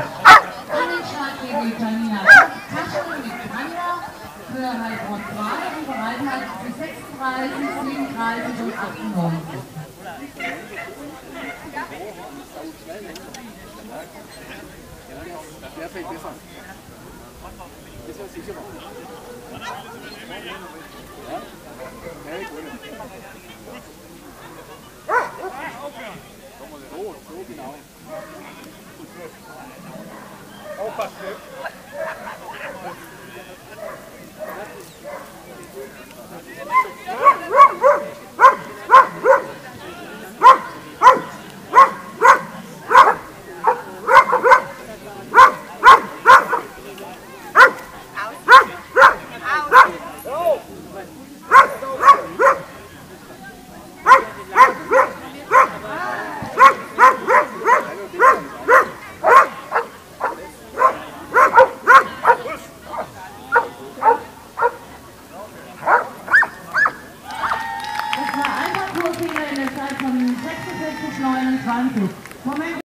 Anschlag gegen Janina Taschel mit Branda für Heilbronn 2 und Bereitheit für 36, 37 und 98. Der fällt besser. Das noch. Ja? Gut. So, so genau. passei. 46, 29. Moment.